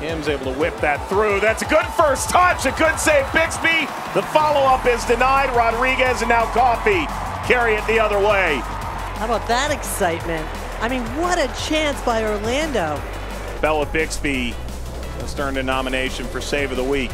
Hims able to whip that through. That's a good first touch. A good save, Bixby. The follow-up is denied. Rodriguez and now Coffey carry it the other way. How about that excitement? I mean, what a chance by Orlando. Bella Bixby just earned a nomination for Save of the Week.